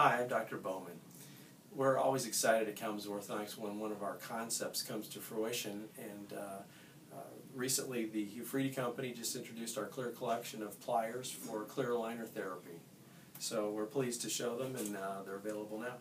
Hi, I'm Dr. Bowman. We're always excited at Calms Orthodontics when one of our concepts comes to fruition, and uh, uh, recently the Hu-Friedy Company just introduced our clear collection of pliers for clear aligner therapy. So we're pleased to show them, and uh, they're available now.